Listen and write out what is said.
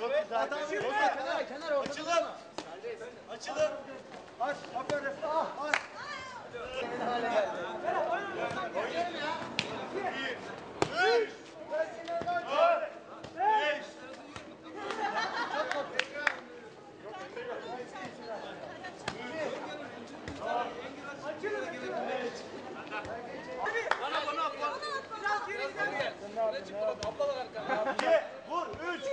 Çok güzel. Kenara kenara ortada. Açılın. Açılın. Aç. Aferin. Vur, üç.